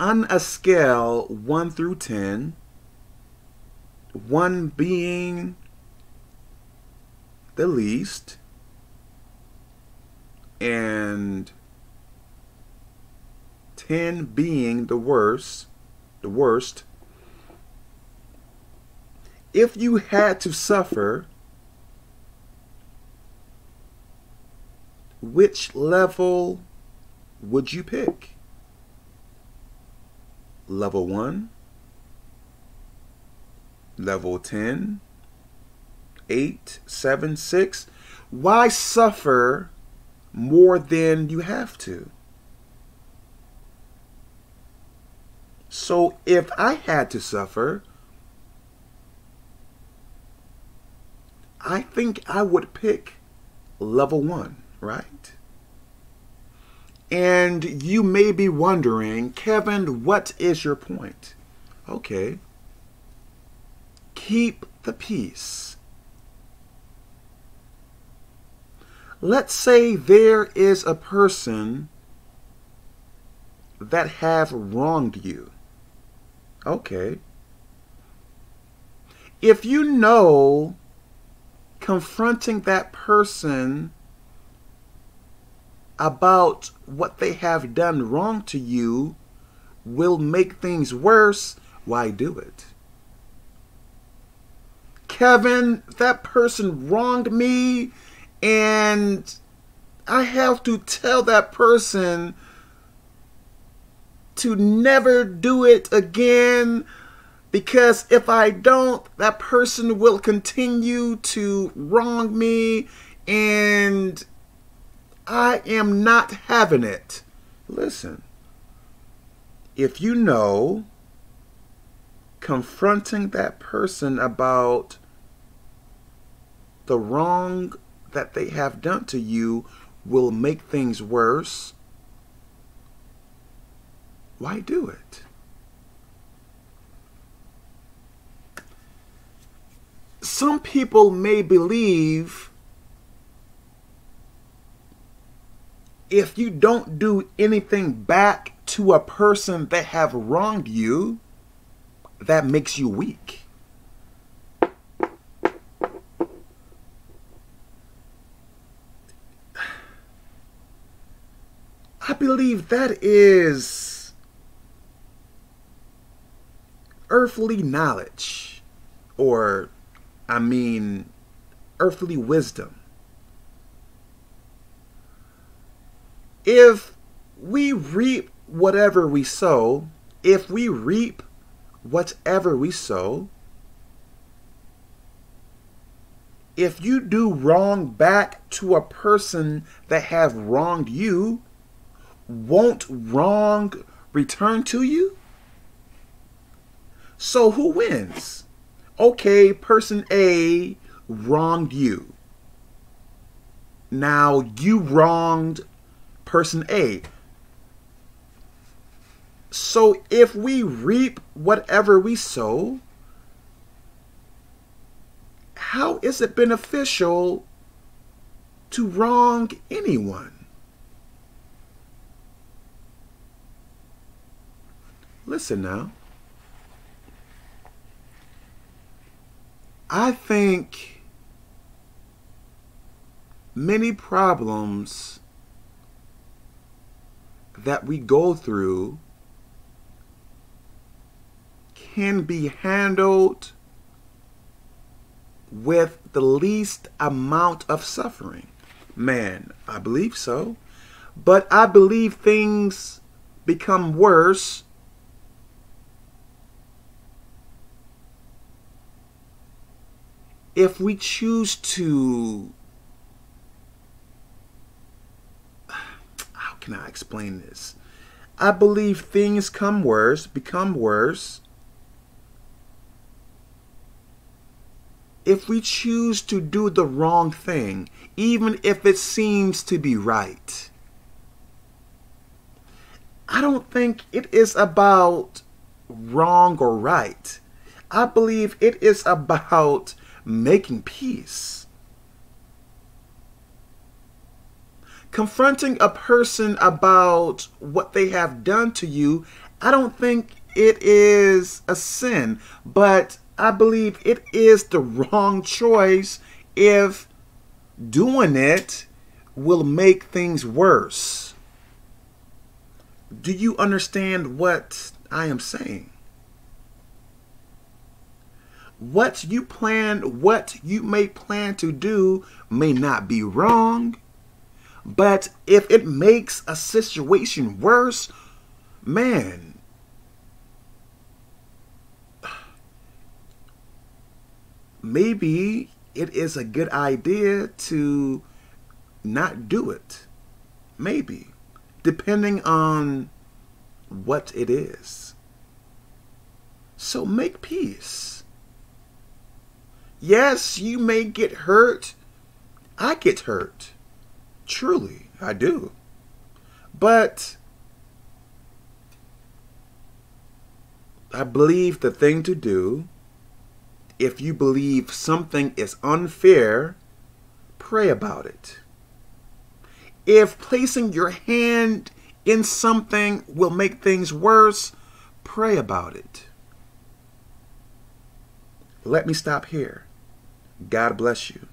on a scale 1 through 10, 1 being the least and 10 being the worst, the worst, if you had to suffer, which level would you pick? Level 1, level 10, 8, 7, 6. Why suffer more than you have to? So if I had to suffer, I think I would pick level 1, right? And you may be wondering, Kevin, what is your point? Okay. Keep the peace. Let's say there is a person that have wronged you. Okay. If you know confronting that person about what they have done wrong to you will make things worse, why do it? Kevin, that person wronged me, and I have to tell that person to never do it again because if I don't, that person will continue to wrong me and I am not having it. Listen, if you know confronting that person about the wrong that they have done to you will make things worse, why do it? Some people may believe if you don't do anything back to a person that have wronged you, that makes you weak. I believe that is earthly knowledge, or I mean, earthly wisdom. If we reap whatever we sow, if we reap whatever we sow, if you do wrong back to a person that have wronged you, won't wrong return to you? So who wins? Okay, person A wronged you. Now you wronged person A. So if we reap whatever we sow, how is it beneficial to wrong anyone? Listen now. I think many problems that we go through can be handled with the least amount of suffering. Man, I believe so. But I believe things become worse if we choose to how can I explain this? I believe things come worse, become worse if we choose to do the wrong thing, even if it seems to be right. I don't think it is about wrong or right. I believe it is about making peace. Confronting a person about what they have done to you I don't think it is a sin, but I believe it is the wrong choice if doing it will make things worse. Do you understand what I am saying? What you plan, what you may plan to do may not be wrong, but if it makes a situation worse, man, maybe it is a good idea to not do it. Maybe. Depending on what it is. So make peace. Yes, you may get hurt. I get hurt. Truly, I do. But I believe the thing to do, if you believe something is unfair, pray about it. If placing your hand in something will make things worse, pray about it. Let me stop here. God bless you.